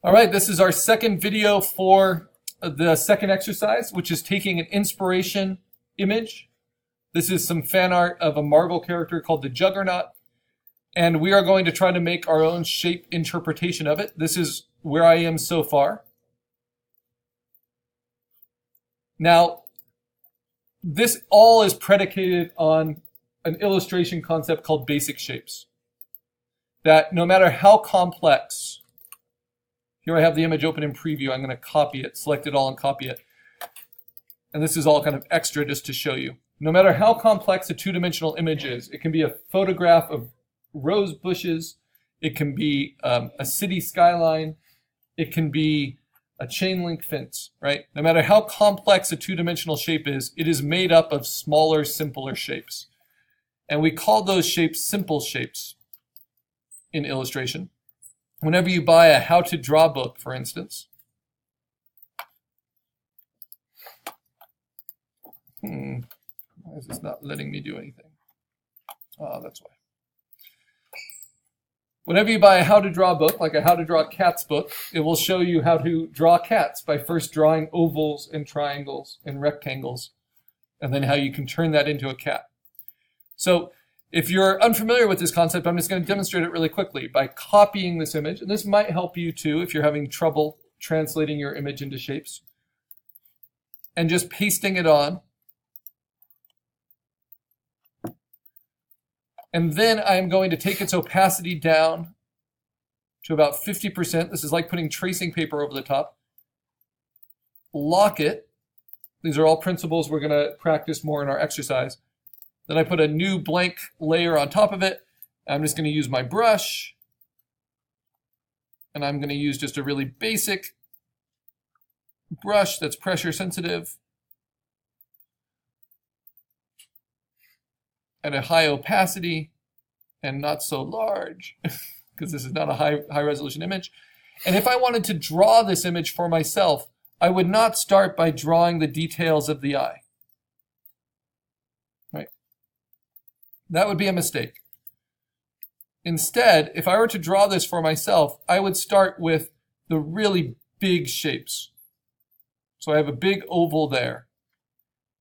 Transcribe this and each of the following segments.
All right, this is our second video for the second exercise, which is taking an inspiration image. This is some fan art of a Marvel character called the Juggernaut. And we are going to try to make our own shape interpretation of it. This is where I am so far. Now, this all is predicated on an illustration concept called basic shapes. That no matter how complex, here I have the image open in preview, I'm going to copy it, select it all and copy it. And this is all kind of extra just to show you. No matter how complex a two-dimensional image is, it can be a photograph of rose bushes, it can be um, a city skyline, it can be a chain link fence, right? No matter how complex a two-dimensional shape is, it is made up of smaller, simpler shapes. And we call those shapes simple shapes in illustration. Whenever you buy a how to draw book, for instance, hmm, why is this not letting me do anything? Oh, that's why. Whenever you buy a how to draw book, like a how to draw cats book, it will show you how to draw cats by first drawing ovals and triangles and rectangles, and then how you can turn that into a cat. So if you're unfamiliar with this concept, I'm just going to demonstrate it really quickly by copying this image. And this might help you too if you're having trouble translating your image into shapes. And just pasting it on. And then I'm going to take its opacity down to about 50%. This is like putting tracing paper over the top. Lock it. These are all principles we're going to practice more in our exercise. Then I put a new blank layer on top of it. I'm just going to use my brush. And I'm going to use just a really basic brush that's pressure sensitive. At a high opacity and not so large because this is not a high, high resolution image. And if I wanted to draw this image for myself, I would not start by drawing the details of the eye. That would be a mistake. Instead, if I were to draw this for myself, I would start with the really big shapes. So I have a big oval there.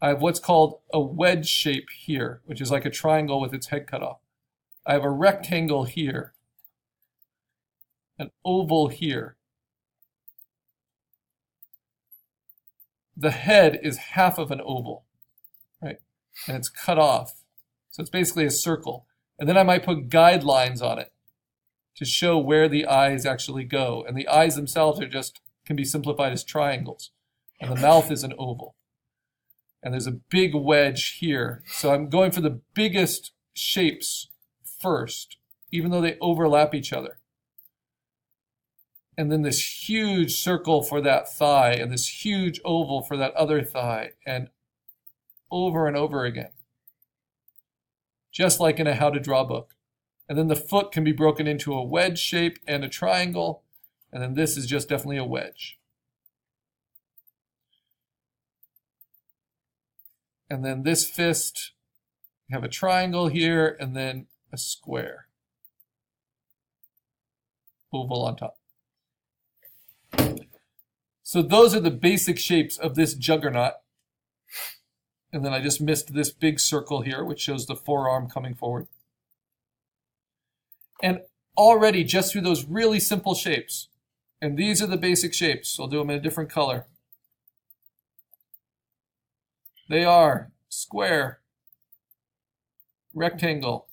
I have what's called a wedge shape here, which is like a triangle with its head cut off. I have a rectangle here, an oval here. The head is half of an oval, right? And it's cut off. So it's basically a circle. And then I might put guidelines on it to show where the eyes actually go. And the eyes themselves are just, can be simplified as triangles. And the mouth is an oval. And there's a big wedge here. So I'm going for the biggest shapes first, even though they overlap each other. And then this huge circle for that thigh, and this huge oval for that other thigh, and over and over again just like in a how to draw book. And then the foot can be broken into a wedge shape and a triangle. And then this is just definitely a wedge. And then this fist, you have a triangle here and then a square. Oval on top. So those are the basic shapes of this juggernaut. And then I just missed this big circle here, which shows the forearm coming forward. And already, just through those really simple shapes, and these are the basic shapes, I'll do them in a different color. They are square, rectangle,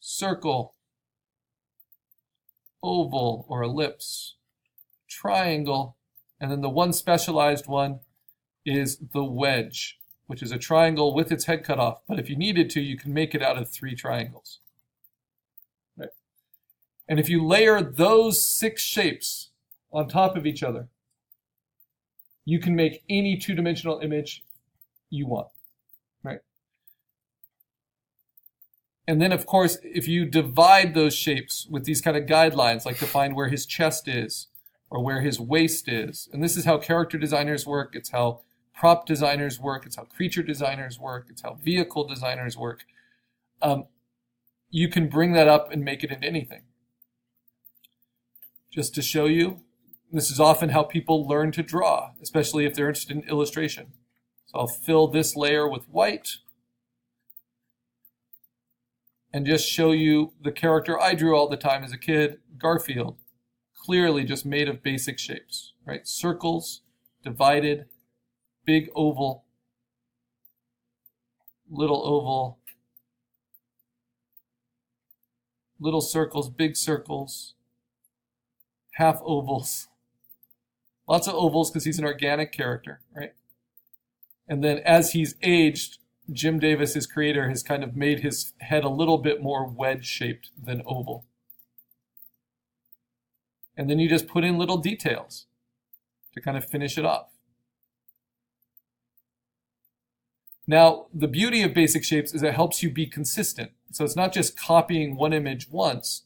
circle, oval or ellipse, triangle, and then the one specialized one is the wedge, which is a triangle with its head cut off. But if you needed to, you can make it out of three triangles. Right? And if you layer those six shapes on top of each other, you can make any two-dimensional image you want. Right? And then, of course, if you divide those shapes with these kind of guidelines, like to find where his chest is or where his waist is, and this is how character designers work, it's how prop designers work, it's how creature designers work, it's how vehicle designers work. Um, you can bring that up and make it into anything. just to show you. This is often how people learn to draw, especially if they're interested in illustration. So I'll fill this layer with white and just show you the character I drew all the time as a kid, Garfield, clearly just made of basic shapes, right? Circles, divided, big oval, little oval, little circles, big circles, half ovals. Lots of ovals because he's an organic character, right? And then as he's aged, Jim Davis, his creator, has kind of made his head a little bit more wedge shaped than oval. And then you just put in little details to kind of finish it off. Now, the beauty of basic shapes is it helps you be consistent. So it's not just copying one image once.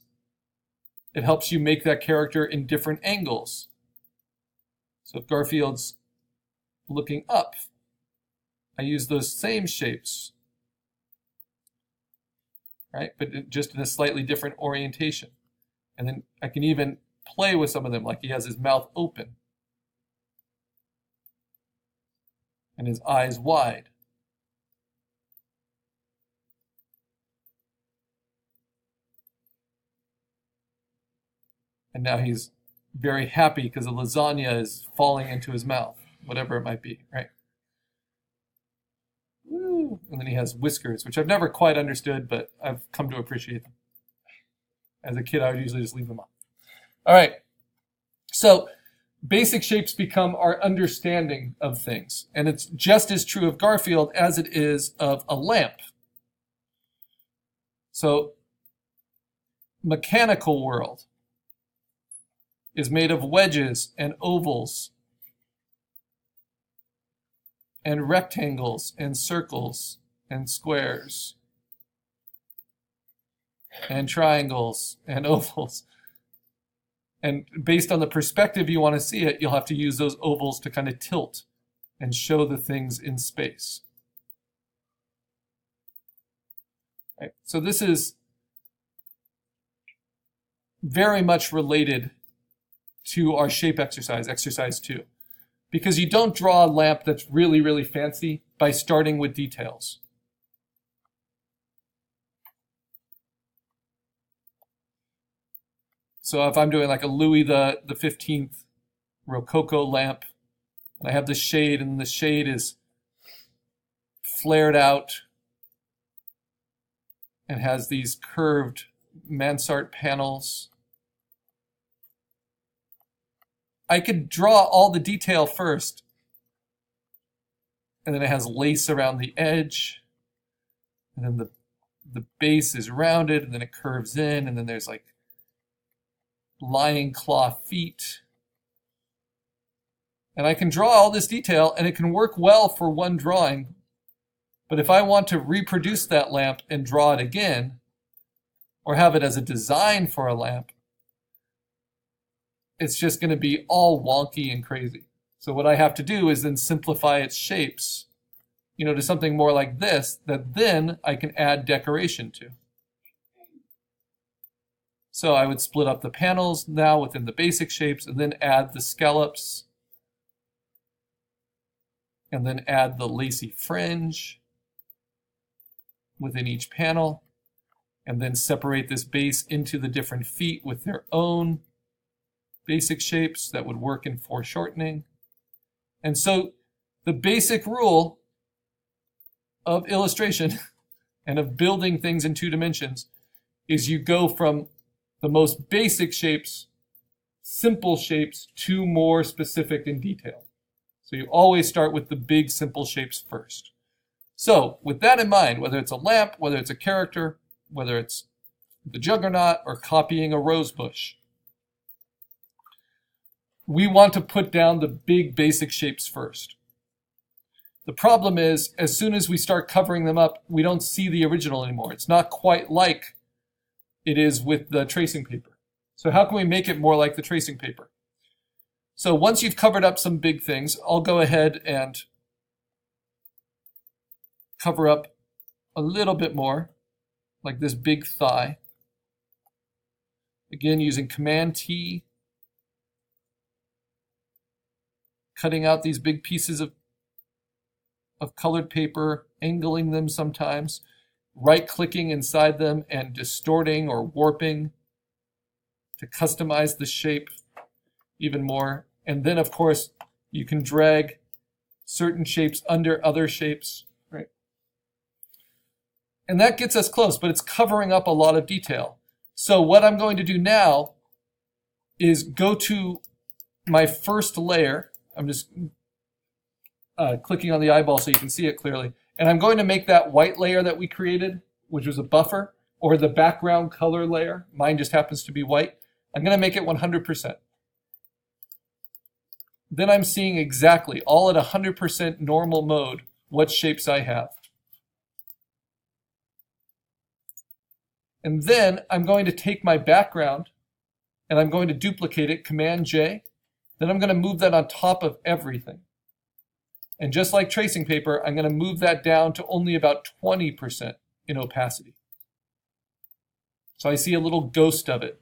It helps you make that character in different angles. So if Garfield's looking up, I use those same shapes, right? But just in a slightly different orientation. And then I can even play with some of them, like he has his mouth open and his eyes wide. And now he's very happy because the lasagna is falling into his mouth, whatever it might be, right? Woo. And then he has whiskers, which I've never quite understood, but I've come to appreciate them. As a kid, I would usually just leave them on. All right. So basic shapes become our understanding of things. And it's just as true of Garfield as it is of a lamp. So mechanical world is made of wedges and ovals and rectangles and circles and squares and triangles and ovals. And based on the perspective you want to see it, you'll have to use those ovals to kind of tilt and show the things in space. Right. So this is very much related to our shape exercise, exercise two. Because you don't draw a lamp that's really, really fancy by starting with details. So if I'm doing like a Louis the, the 15th Rococo lamp, and I have the shade, and the shade is flared out and has these curved mansard panels I could draw all the detail first. And then it has lace around the edge. And then the, the base is rounded and then it curves in. And then there's like lion claw feet. And I can draw all this detail and it can work well for one drawing. But if I want to reproduce that lamp and draw it again, or have it as a design for a lamp, it's just going to be all wonky and crazy. So what I have to do is then simplify its shapes, you know, to something more like this that then I can add decoration to. So I would split up the panels now within the basic shapes and then add the scallops and then add the lacy fringe within each panel and then separate this base into the different feet with their own basic shapes that would work in foreshortening. And so the basic rule of illustration and of building things in two dimensions is you go from the most basic shapes, simple shapes, to more specific and detailed. So you always start with the big simple shapes first. So with that in mind, whether it's a lamp, whether it's a character, whether it's the juggernaut or copying a rose bush, we want to put down the big basic shapes first. The problem is, as soon as we start covering them up, we don't see the original anymore. It's not quite like it is with the tracing paper. So how can we make it more like the tracing paper? So once you've covered up some big things, I'll go ahead and cover up a little bit more, like this big thigh. Again, using Command T cutting out these big pieces of, of colored paper, angling them sometimes, right clicking inside them and distorting or warping to customize the shape even more. And then, of course, you can drag certain shapes under other shapes, right? And that gets us close, but it's covering up a lot of detail. So what I'm going to do now is go to my first layer. I'm just uh, clicking on the eyeball so you can see it clearly. And I'm going to make that white layer that we created, which was a buffer, or the background color layer. Mine just happens to be white. I'm going to make it 100%. Then I'm seeing exactly, all at 100% normal mode, what shapes I have. And then I'm going to take my background and I'm going to duplicate it, Command J. Then I'm going to move that on top of everything. And just like tracing paper, I'm going to move that down to only about 20% in opacity. So I see a little ghost of it.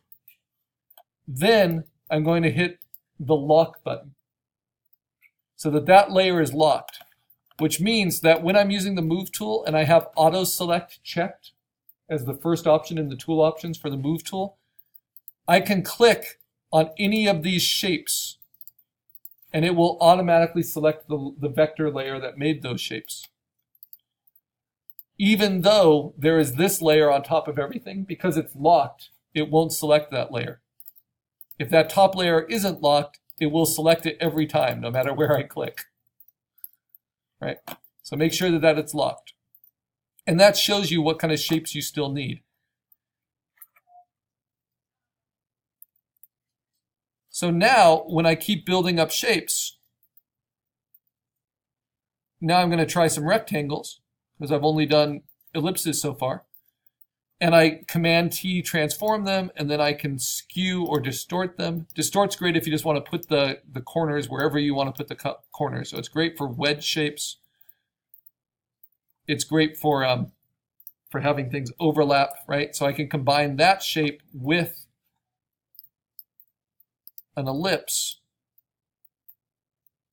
Then I'm going to hit the lock button so that that layer is locked, which means that when I'm using the move tool and I have auto select checked as the first option in the tool options for the move tool, I can click on any of these shapes and it will automatically select the, the vector layer that made those shapes. Even though there is this layer on top of everything, because it's locked, it won't select that layer. If that top layer isn't locked, it will select it every time, no matter where I click. Right? So make sure that, that it's locked. And that shows you what kind of shapes you still need. So now, when I keep building up shapes, now I'm going to try some rectangles, because I've only done ellipses so far. And I Command T transform them, and then I can skew or distort them. Distort's great if you just want to put the, the corners wherever you want to put the corners. So it's great for wedge shapes. It's great for um, for having things overlap, right? So I can combine that shape with an ellipse,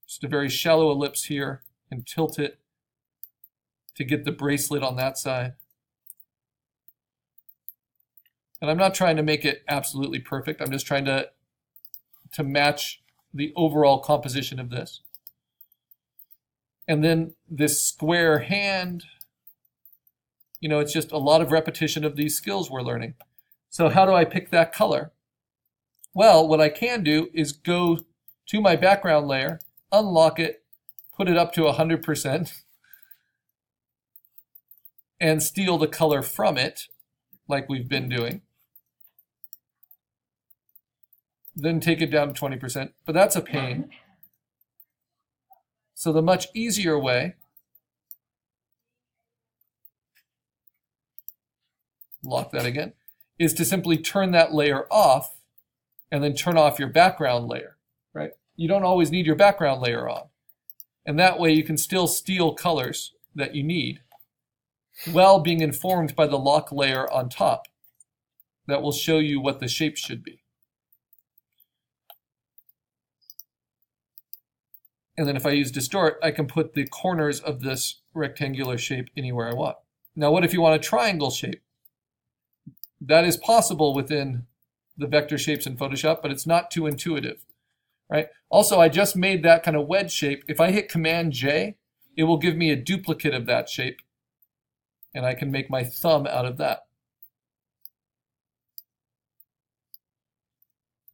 just a very shallow ellipse here, and tilt it to get the bracelet on that side. And I'm not trying to make it absolutely perfect. I'm just trying to, to match the overall composition of this. And then this square hand, you know, it's just a lot of repetition of these skills we're learning. So how do I pick that color? Well, what I can do is go to my background layer, unlock it, put it up to 100%, and steal the color from it, like we've been doing. Then take it down to 20%, but that's a pain. So the much easier way lock that again, is to simply turn that layer off and then turn off your background layer, right? You don't always need your background layer on. And that way you can still steal colors that you need while being informed by the lock layer on top that will show you what the shape should be. And then if I use distort, I can put the corners of this rectangular shape anywhere I want. Now what if you want a triangle shape? That is possible within the vector shapes in Photoshop, but it's not too intuitive, right? Also, I just made that kind of wedge shape. If I hit Command J, it will give me a duplicate of that shape, and I can make my thumb out of that.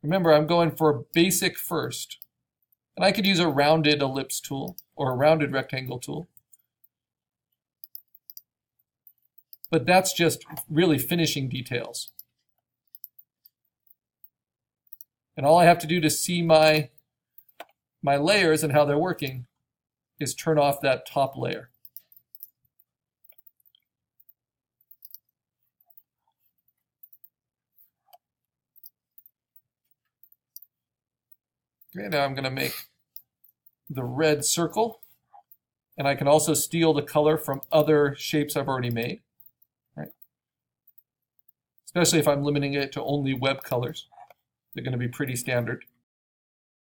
Remember, I'm going for basic first. And I could use a rounded ellipse tool or a rounded rectangle tool. But that's just really finishing details. And all I have to do to see my, my layers and how they're working is turn off that top layer. Okay, now I'm going to make the red circle. And I can also steal the color from other shapes I've already made. Right? Especially if I'm limiting it to only web colors. They're going to be pretty standard.